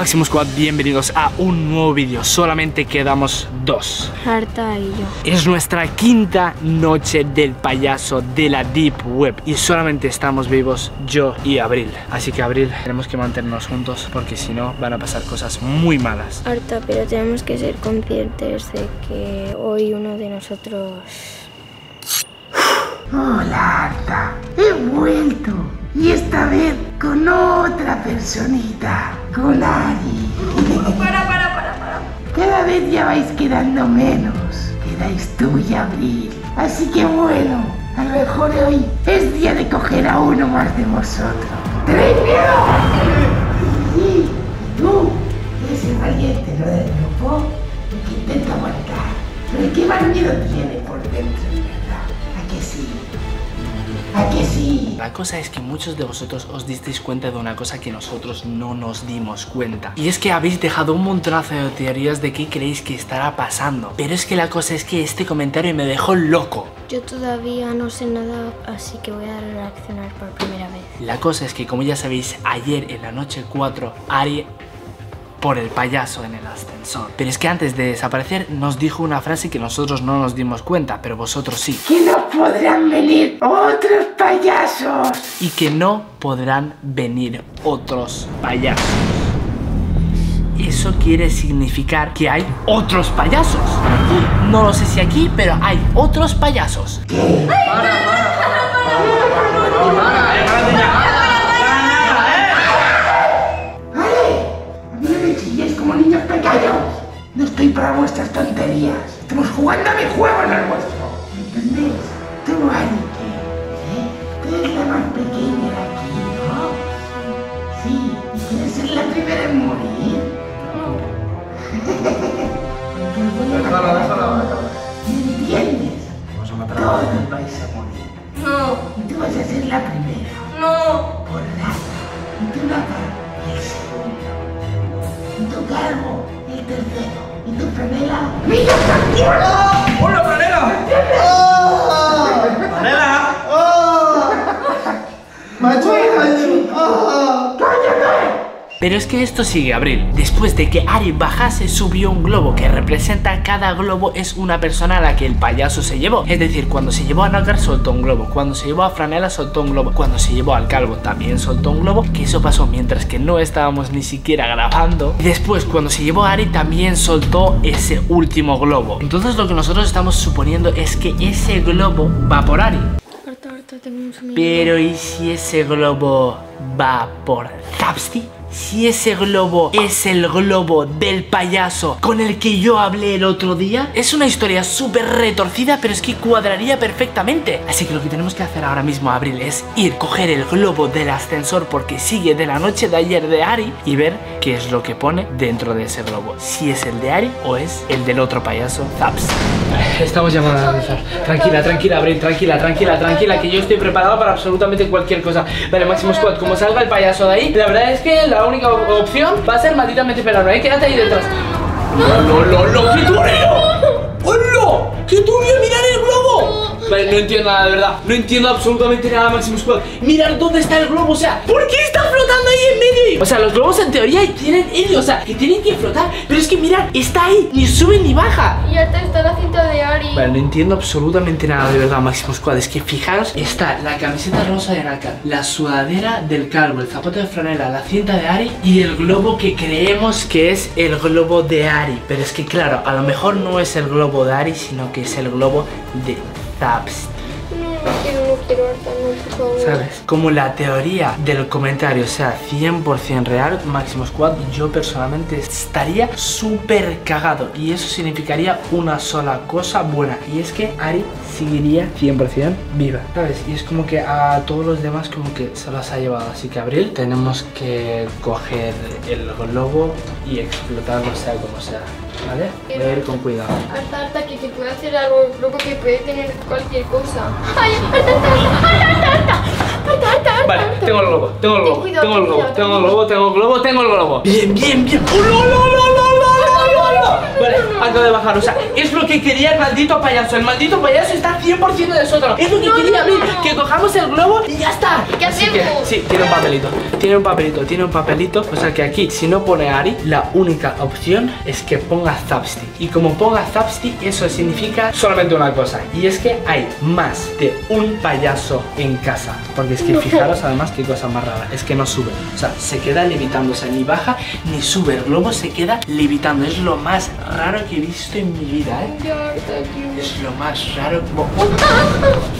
Máximo Squad, bienvenidos a un nuevo vídeo. Solamente quedamos dos. Harta y yo. Es nuestra quinta noche del payaso de la Deep Web y solamente estamos vivos yo y Abril. Así que Abril, tenemos que mantenernos juntos porque si no van a pasar cosas muy malas. Harta, pero tenemos que ser conscientes de que hoy uno de nosotros... Hola, Arta. He vuelto. Y esta vez con otra personita. Con Ari. Para, para, para, para. Cada vez ya vais quedando menos. Quedáis tú y Abril. Así que bueno, a lo mejor hoy es día de coger a uno más de vosotros. ¿Tenéis miedo? Sí, y tú, ese valiente lo del grupo, el que intenta aguantar. Pero el que más miedo tiene por dentro, ¿A que sí? La cosa es que muchos de vosotros os disteis cuenta de una cosa que nosotros no nos dimos cuenta. Y es que habéis dejado un montonazo de teorías de qué creéis que estará pasando. Pero es que la cosa es que este comentario me dejó loco. Yo todavía no sé nada, así que voy a reaccionar por primera vez. La cosa es que, como ya sabéis, ayer en la noche 4, Ari por el payaso en el ascensor. Pero es que antes de desaparecer nos dijo una frase que nosotros no nos dimos cuenta, pero vosotros sí. Que no podrán venir otros payasos. Y que no podrán venir otros payasos. Eso quiere significar que hay otros payasos. No lo sé si aquí, pero hay otros payasos. Para vuestras tonterías. Estamos jugando a mi juego, no al vuestro. ¿Entendéis? Tú, Ani, que... ¿eh? Tú eres la más pequeña ¡Mira! ¡Mira! Pero es que esto sigue, Abril. Después de que Ari bajase, subió un globo que representa cada globo es una persona a la que el payaso se llevó. Es decir, cuando se llevó a Nácar soltó un globo, cuando se llevó a Franela soltó un globo, cuando se llevó al Calvo también soltó un globo, que eso pasó mientras que no estábamos ni siquiera grabando. Y después, cuando se llevó a Ari, también soltó ese último globo. Entonces lo que nosotros estamos suponiendo es que ese globo va por Ari. Pero ¿y si ese globo va por Zapsti? Si ese globo es el globo del payaso con el que yo hablé el otro día, es una historia súper retorcida, pero es que cuadraría perfectamente. Así que lo que tenemos que hacer ahora mismo, Abril, es ir, coger el globo del ascensor porque sigue de la noche de ayer de Ari y ver qué es lo que pone dentro de ese globo. Si es el de Ari o es el del otro payaso, Zapsti. Estamos llamando a analizar. Tranquila, tranquila, Abril, tranquila, tranquila, tranquila, que yo estoy preparado para absolutamente cualquier cosa. Vale, Máximo Squad, como salga el payaso de ahí, la verdad es que la única op- opción va a ser malditamente esperarlo, ¿eh? Quédate ahí detrás. ¡No, no, no, no! ¡Qué tureo! ¡Hola! ¡Qué turbio mirar el globo! Vale, no entiendo nada, de verdad. No entiendo absolutamente nada, Máximo Squad. Mirar dónde está el globo, o sea, ¿por qué está flotando ahí en medio? O sea, los globos en teoría tienen helio, o sea, que tienen que flotar. Pero es que mirad, está ahí, ni sube ni baja. Y harta está la cinta de Ari. Vale, no entiendo absolutamente nada de verdad, Máximo Squad. Es que fijaros, está la camiseta rosa de Naka, la sudadera del calvo, el zapato de franela, la cinta de Ari y el globo que creemos que es el globo de Ari. Pero es que claro, a lo mejor no es el globo de Ari, sino que es el globo de Zaps. No, no quiero, no quiero, ¿Sabes? Como la teoría del comentario sea 100% real, Máximo Squad, yo personalmente estaría súper cagado. Y eso significaría una sola cosa buena. Y es que Ari seguiría 100% viva. ¿Sabes? Y es como que a todos los demás como que se los ha llevado. Así que Abril, tenemos que coger el globo y explotarlo sea como sea. ¿Vale? Voy con cuidado. Hasta, hasta que te puede hacer algo, loco, que puede tener cualquier cosa. ¡Ay, harta, harta, harta! ¡Harta! Vale, tengo el globo, tengo el globo, tengo el globo, tengo el globo, tengo el globo, tengo el globo. Bien, bien, bien. ¡Oh, no, no, no, no! Vale, acabo de bajar, o sea, es lo que quería el maldito payaso El maldito payaso está 100% de sótano Es lo que quería que cojamos el globo y ya está ¿Qué hacemos? Sí, tiene un papelito, tiene un papelito, tiene un papelito O sea que aquí, si no pone Ari, la única opción es que ponga Zapsti. Y como ponga Zapsti, eso significa solamente una cosa. Y es que hay más de un payaso en casa. Porque es que fijaros además qué cosa más rara. Es que no sube. O sea, se queda levitando. O sea, ni baja ni sube. El globo se queda levitando. Es lo más raro que he visto en mi vida, ¿eh? Es lo más raro. ¡Oh!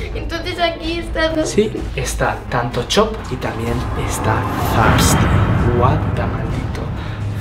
Entonces aquí está. Sí, está tanto Chop y también está Zapsti. What the maldito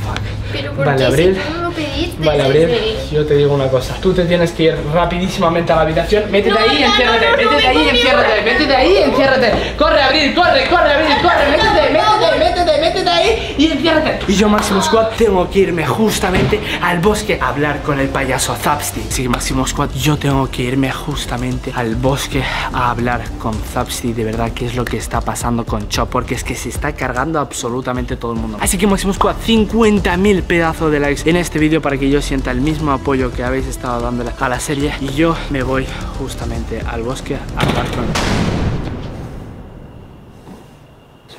fuck. Pero ¿por Vale, qué Abril. si no pediste? Vale, Abril, yo te digo una cosa. Tú te tienes que ir rapidísimamente a la habitación. Métete No, ahí y enciérrate. no, no, métete ahí y enciérrate. Métete ahí y enciérrate. Corre, Abril, corre, corre, Abril, corre. Métete, métete, métete, métete ahí y enciérrate. Y yo, Máximo Squad, tengo que irme justamente al bosque a hablar con el payaso Zapsti. Sí, Máximo Squad, yo tengo que irme justamente al bosque a hablar con Zapsti. De verdad, qué es lo que está pasando con Chop. Porque es que se está cargando absolutamente todo el mundo. Así que, Máximo Squad, 50.000 pedazos de likes en este vídeo para que yo sienta el mismo apoyo que habéis estado dándole a la serie. Y yo me voy justamente al bosque a hablar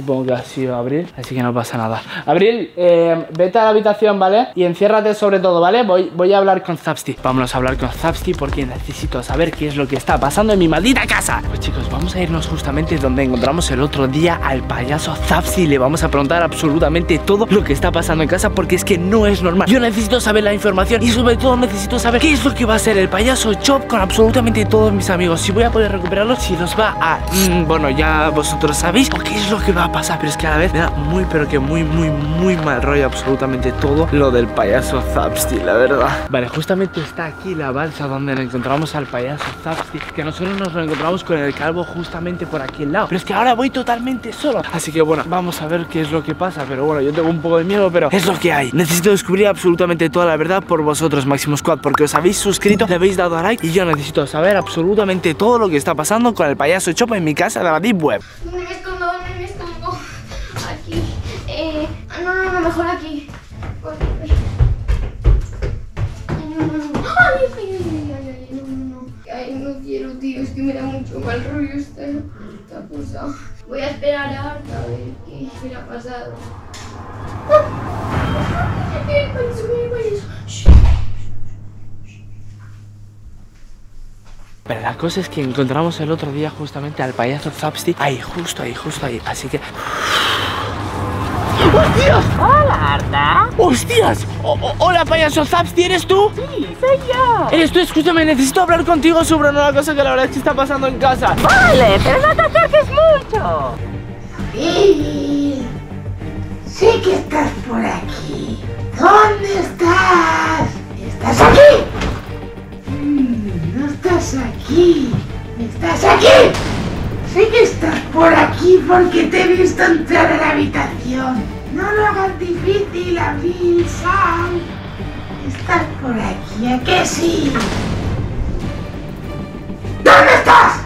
Supongo que ha sido Abril, así que no pasa nada. Abril, eh, vete a la habitación, ¿vale? Y enciérrate sobre todo, ¿vale? Voy, voy a hablar con Zapsti. Vámonos a hablar con Zapsti porque necesito saber qué es lo que está pasando en mi maldita casa. Pues chicos, vamos a irnos justamente donde encontramos el otro día al payaso Zapsti. Le vamos a preguntar absolutamente todo lo que está pasando en casa porque es que no es normal. Yo necesito saber la información y sobre todo necesito saber qué es lo que va a hacer el payaso Chop con absolutamente todos mis amigos. Si voy a poder recuperarlos, si los va a... mm, bueno, ya vosotros sabéis o qué es lo que va a pasar. Pero es que a la vez me da muy, pero que muy, muy, muy mal rollo absolutamente todo lo del payaso Zapsti, la verdad. Vale, justamente está aquí la balsa donde encontramos al payaso Zapsti. Que nosotros nos lo encontramos con el calvo justamente por aquí al lado. Pero es que ahora voy totalmente solo. Así que bueno, vamos a ver qué es lo que pasa. Pero bueno, yo tengo un poco de miedo, pero es lo que hay. Necesito descubrir absolutamente toda la verdad por vosotros, Máximo Squad, porque os habéis suscrito, le habéis dado a like y yo necesito saber absolutamente todo lo que está pasando con el payaso Chop en mi casa de la Deep Web. Mejor aquí. No, quiero, tío. Es que me da mucho mal rollo esta. Voy a esperar a Arta ver qué, le ha pasado. Pero la cosa es que encontramos el otro día justamente al payaso Zapsti ahí, justo ahí, justo ahí. Así que. ¡Hostias! Hola, Arta. ¡Hostias! O- hola, payaso Zapsti, ¿eres tú? Sí, soy yo. Eres tú, escúchame, necesito hablar contigo sobre una cosa que la verdad es que está pasando en casa. Vale, pero no te acerques mucho. Bill, sé que estás por aquí. ¿Dónde estás? ¿Estás aquí? Mm, no estás aquí. ¿Estás aquí? Sé que estás por aquí porque te he visto entrar a la habitación. No lo hagas difícil, Abril, sal. Estás por aquí, ¿a qué sí? ¿Dónde estás?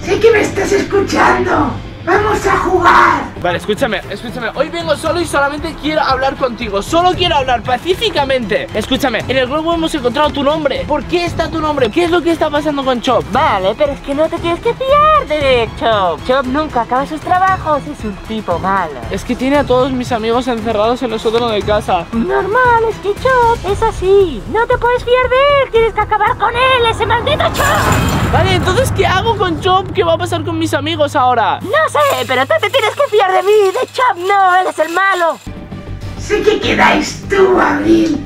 Sé que me estás escuchando. Vamos a jugar. Vale, escúchame, escúchame. Hoy vengo solo y solamente quiero hablar contigo. Solo quiero hablar pacíficamente. Escúchame, en el globo hemos encontrado tu nombre. ¿Por qué está tu nombre? ¿Qué es lo que está pasando con Chop? Vale, pero es que no te tienes que fiar de Chop. Chop nunca acaba sus trabajos, es un tipo malo. Es que tiene a todos mis amigos encerrados en el sótano de casa. Normal, es que Chop es así. No te puedes fiar de él, tienes que acabar con él, ese maldito Chop. Vale, entonces, ¿qué hago con Chop? ¿Qué va a pasar con mis amigos ahora? No sé, pero tú te tienes que fiar de mí, de Chop no, él es el malo. Sé que quedáis tú, Abril,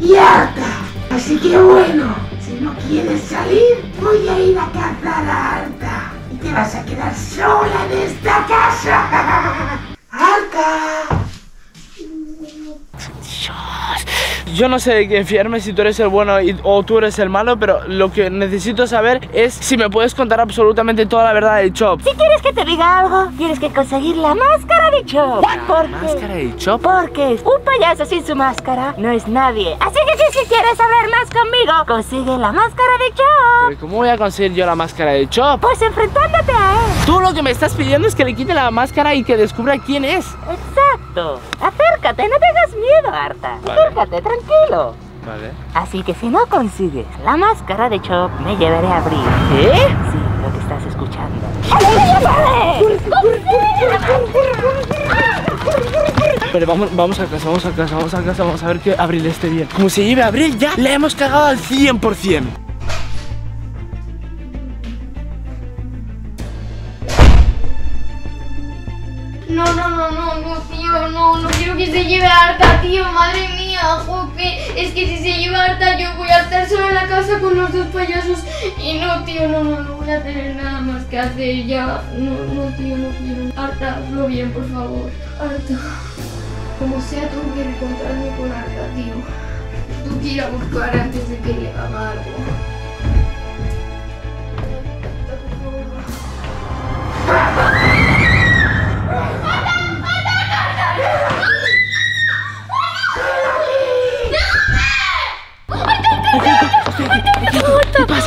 y Arta. Así que bueno, si no quieres salir, voy a ir a cazar a Arta. Y te vas a quedar sola en esta casa. Arta. Dios, Yo no sé de quién fiarme, si tú eres el bueno y- o tú eres el malo, pero lo que necesito saber es si me puedes contar absolutamente toda la verdad de Chop. Si quieres que te diga algo, tienes que conseguir la máscara de Chop. ¿Por ¿Máscara de Chop? Porque un payaso sin su máscara no es nadie. Así que si, si quieres saber más conmigo, consigue la máscara de Chop. Pero ¿Cómo voy a conseguir yo la máscara de Chop? Pues enfrentándote a él. Tú lo que me estás pidiendo es que le quite la máscara y que descubra quién es. Exacto. Acércate, no tengas miedo, Arta. Vale. Acércate, tranquilo. Vale. Así que si no consigues la máscara de Chop, me llevaré a abrir. ¿Qué? Sí, lo que estás escuchando. Pero vamos, vamos a casa, vamos a casa, vamos a casa, vamos a ver que Abril esté bien. Como se lleve a Abril, ya le hemos cagado al 100%. No, no, no, no, no, tío, no, no quiero que se lleve a Arta, tío, madre mía, jope. Es que si se lleva a Arta yo voy a estar sola en la casa con los dos payasos. Y no, tío, no, no, no voy a tener nada más que hacer ya. No, no, tío, no quiero. Arta, hazlo bien, por favor. Arta, como sea, tengo que reencontrarme con Arta, tío. Tú que ir a buscar antes de que le haga algo. 이렇게 이렇게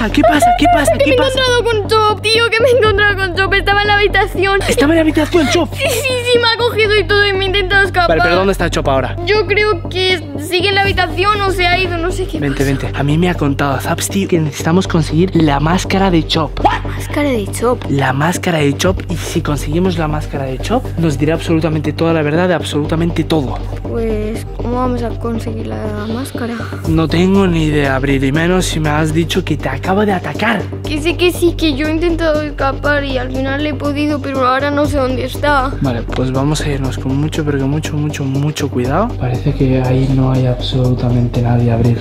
pasa? ¿Qué pasa? ¿Qué pasa? ¿Qué me he pasa? encontrado con Chop, tío, que me he encontrado con Chop. Estaba en la habitación. Estaba en la habitación, Chop. Sí, sí, sí, me ha cogido y todo y me ha intentado escapar. Vale, pero ¿dónde está Chop ahora? Yo creo que sigue en la habitación o se ha ido, no sé qué. Vente, vente. A mí me ha contado Zapsti que necesitamos conseguir la máscara de Chop. Máscara de Chop. La máscara de Chop. Y si conseguimos la máscara de Chop, nos dirá absolutamente toda la verdad de absolutamente todo. Pues, ¿cómo vamos a conseguir la máscara? No tengo ni idea, Abril, y menos si me has dicho que te acaba de atacar. Que sí, que sí, que yo he intentado escapar y al final le he podido, pero ahora no sé dónde está. Vale, pues vamos a irnos con mucho, pero con mucho, mucho, mucho cuidado. Parece que ahí no hay absolutamente nadie, Abril.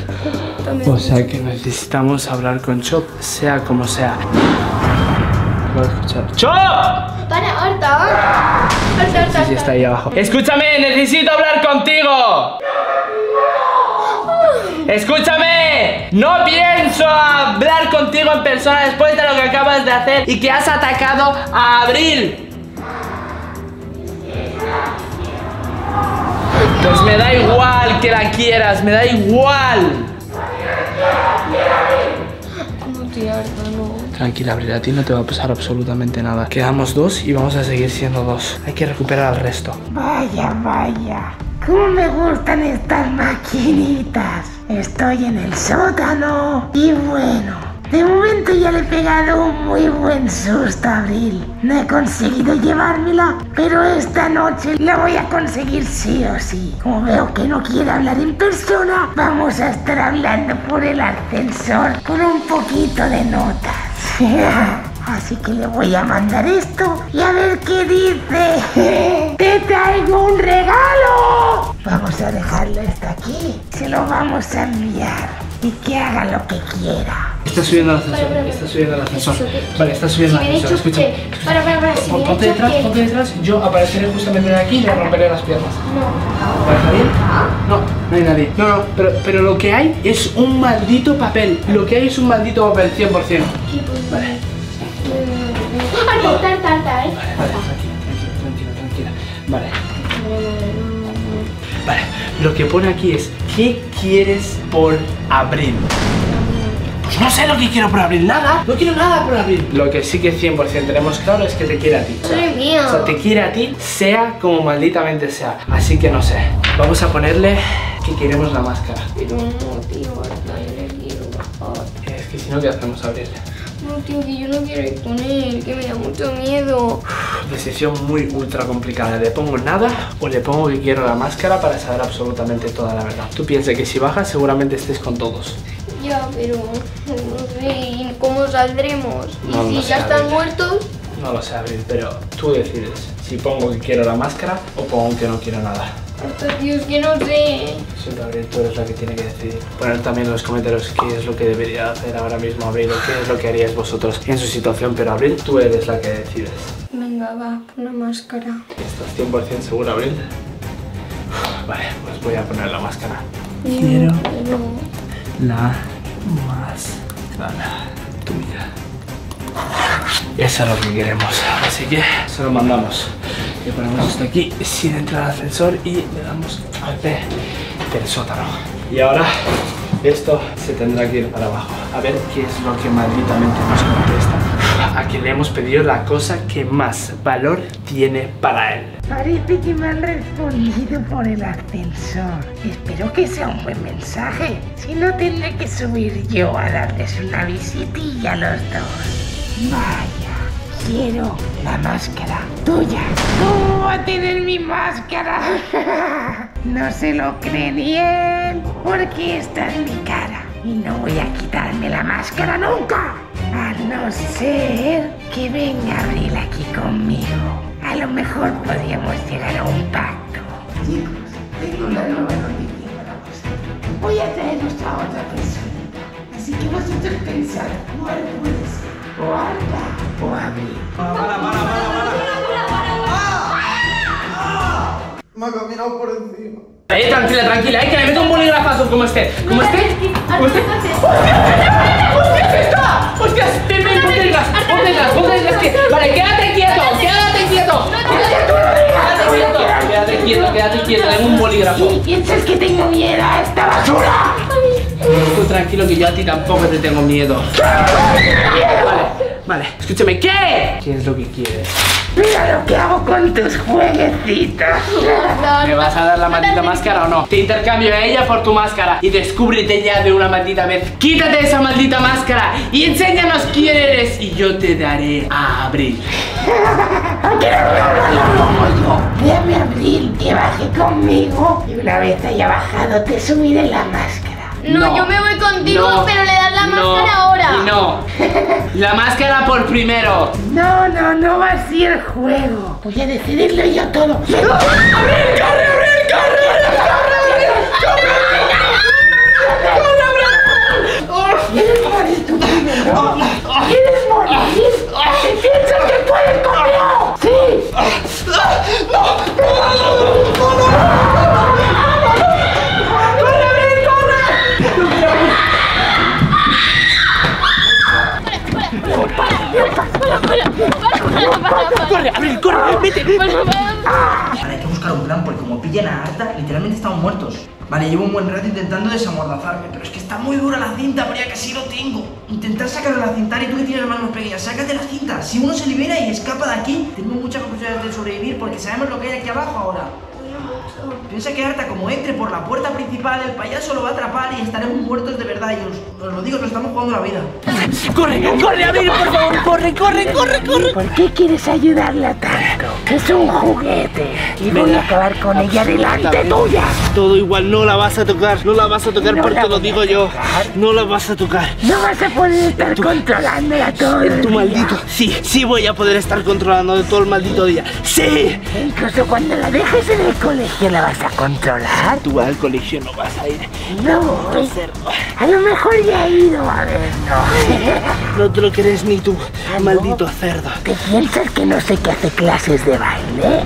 También. O sea que necesitamos hablar con Chop, sea como sea. Acabo de escuchar. ¡Chop! Para, Arta. Arta, Arta, Sí, está ahí abajo. Escúchame, necesito hablar contigo. Escúchame, no pienso hablar contigo en persona después de lo que acabas de hacer y que has atacado a Abril. Pues me da igual que la quieras, me da igual. No, tía, Arta, no. Tranquila, Abril, a ti no te va a pasar absolutamente nada. Quedamos dos y vamos a seguir siendo dos. Hay que recuperar al resto. Vaya, vaya. ¿Cómo me gustan estas maquinitas? Estoy en el sótano. Y bueno, de momento ya le he pegado un muy buen susto a Abril. No he conseguido llevármela, pero esta noche la voy a conseguir sí o sí. Como veo que no quiere hablar en persona, vamos a estar hablando por el ascensor con un poquito de notas. Así que le voy a mandar esto y a ver qué dice. A dejarlo esto aquí. Se lo vamos a enviar. Y que haga lo que quiera. Está subiendo al ascensor, está subiendo al ascensor. Vale, está subiendo al ascensor. Escucha. Para, para, para. Si Ponte detrás, ponte detrás. Yo apareceré justamente de aquí y le romperé las piernas. No. ¿Parece bien? No, no hay nadie. No, no, pero, pero lo que hay es un maldito papel. Lo que hay es un maldito papel, 100%. Vale, lo que pone aquí es ¿Qué quieres por abril? Pues no sé lo que quiero por abril, nada No quiero nada por abril Lo que sí que 100% tenemos claro es que te quiere a ti Madre mía. O sea, te quiere a ti, sea como malditamente sea Así que no sé Vamos a ponerle que queremos la máscara Pero no, tío, yo le quiero. Es que si no, ¿qué hacemos abril? No, tío, que yo no quiero ir con él, que me da mucho miedo. Decisión muy ultra complicada ¿Le pongo nada o le pongo que quiero la máscara para saber absolutamente toda la verdad? Tú piensas que si bajas seguramente estés con todos Ya, pero no sé, ¿y ¿cómo saldremos? ¿Y No si sé, ya están muertos? No lo sé, Abril, pero tú decides si pongo que quiero la máscara o pongo que no quiero nada. Hasta tío, es que no sé. Siento, Abril, tú eres la que tiene que decidir. Poner también en los comentarios qué es lo que debería hacer ahora mismo Abril o qué es lo que haríais vosotros en su situación, pero Abril, tú eres la que decides. Venga, va, una máscara. ¿Estás 100% segura, Abril? Vale, pues voy a poner la máscara. Quiero la máscara tuya. Eso es lo que queremos. Así que se lo mandamos. Le ponemos esto aquí sin entrar al ascensor y le damos al P del sótano. Y ahora esto se tendrá que ir para abajo. A ver qué es lo que malditamente nos contesta. A quien le hemos pedido la cosa que más valor tiene para él. Parece que me han respondido por el ascensor. Espero que sea un buen mensaje. Si no, tendré que subir yo a darles una visitilla a los dos. Quiero la máscara tuya. ¿Cómo va a tener mi máscara? No se lo cree ni él, porque está en mi cara. Y no voy a quitarme la máscara nunca. A no ser que venga Abril aquí conmigo. A lo mejor podríamos llegar a un pacto. Chicos, tengo una nueva noticia para vosotros. Voy a traeros a otra personita. Así que vosotros pensad cuál puede ser. O Arta o Abril. Me ha caminado por encima. Eh, tranquila, tranquila, eh, que le meto un bolígrafazo como este. ¿Como este? ¿Como este? ¡Hostias, está! ¡Hostias! ¡Ven, ven, ponte! ¡Ponte detrás! ¡Ponte detrás! que- Vale, quédate quieto, quédate quieto. Quédate quieto, quédate quieto, quédate quieto, tengo un bolígrafo. ¿Piensas que tengo miedo a esta basura? Tú tranquilo que yo a ti tampoco te tengo miedo. Vale, vale, escúchame, ¿qué? ¿Qué es lo que quieres? Mira lo que hago con tus jueguecitos. ¿Me vas a dar la maldita máscara o no? Te intercambio a ella por tu máscara y descúbrete ya de una maldita vez. Quítate esa maldita máscara y enséñanos quién eres y yo te daré a Abril. como yo. Déjame Abril que baje conmigo. Y una vez haya bajado, te subiré la máscara. No, yo me voy contigo, no, pero le das la no, máscara ahora. No, la máscara por primero. No, no, no va así el juego. Voy a decidirlo yo todo. ¿Quieres Corre, Abril, corre, vete. Vale, hay que buscar un plan porque como pillan a Arta, literalmente estamos muertos. Vale, llevo un buen rato intentando desamordazarme, pero es que está muy dura la cinta, pero ya que sí lo tengo. Intentar sacar la cinta y tú que tienes manos pequeñas, sácate la cinta. Si uno se libera y escapa de aquí, tenemos muchas posibilidades de sobrevivir porque sabemos lo que hay aquí abajo ahora. Piensa que Arta, como entre por la puerta principal, el payaso lo va a atrapar y estaremos muertos de verdad. Y os, os lo digo, nos estamos jugando la vida. Corre, corre, Abril, por favor, corre, corre, corre, corre. ¿Por qué quieres ayudarla tanto? Es un juguete. Y voy a acabar con ella delante tuya. Todo igual, no la vas a tocar, no la vas a tocar No porque lo a digo yo. No la vas a tocar. No vas a poder estar controlándola todo el Tu día. maldito. Sí, sí voy a poder estar controlando todo el maldito día. Sí. Incluso cuando la dejes en el colegio la vas a controlar. Tú al colegio no vas a ir. No voy. A lo mejor ya he ido a ver, no. No te lo crees ni tú, maldito cerdo. ¿Te piensas que no sé qué hace clases de baile?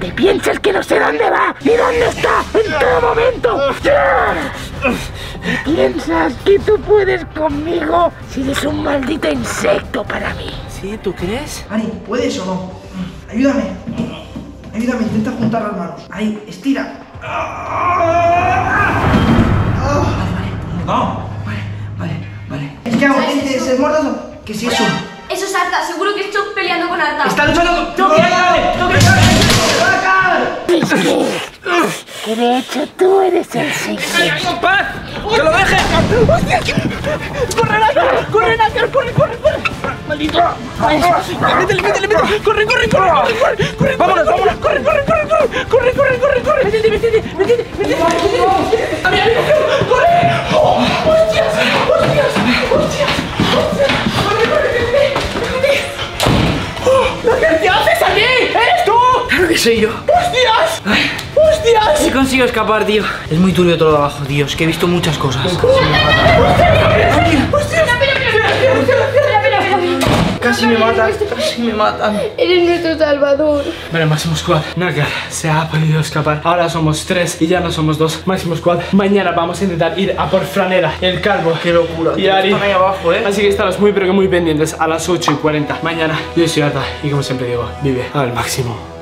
¿Te piensas que no sé dónde va ni dónde está en todo momento? ¿Te piensas que tú puedes conmigo si eres un maldito insecto para mí? ¿Sí? ¿Tú crees? Ari, ¿puedes o no? Ayúdame. Ayúdame, intenta juntar las manos. Ahí, estira. Vale, vale. No. Vale, vale, vale. Es que hago, ¿Sabes ¿Es, mordazo? ¿Qué es eso? Eso es Arta, seguro que estoy peleando con Arta. Está luchando con... ¡No! ¡No que, que de hecho tú eres el secreto. ¡Paz! ¡Que lo deje! ¡Hostia! ¡Corre, Nácar! ¡Corre, Nácar! ¡Corre, corre, corre! ¡Maldito! ¡Métele, métele, métele! ¡Corre, corre, corre, corre! corre, corre ¡Vámonos, vámonos! ¡Corre, corre, corre! ¡Corre, corre, corre, corre! corre. ¡Métete, métete! ¡Métete, métete! ¡A mi amigo! ¡Corre! ¡Oh! ¡Hostias! ¡Hostias! ¡Hostias! ¡Hostias! ¡Corre, corre! ¡Métete! ¡Oh! ¡Nácar, ¿qué haces aquí? ¿Eres tú? Claro que soy yo. ¡Hostias! ¡Hostias! Sí consigo escapar, tío. Es muy turbio todo abajo. Es que he visto muchas cosas. Espera, espera, Casi me matan, casi me matan. Eres nuestro salvador. Vale, Máximo Squad. Nagar se ha podido escapar. Ahora somos tres y ya no somos dos. Máximo Squad. Mañana vamos a intentar ir a por Franela, el calvo. Qué locura. Y Ari. Están ahí abajo, eh. Así que estaros muy pero que muy pendientes a las 8 y 40. Mañana yo soy Arda y como siempre digo, vive al máximo.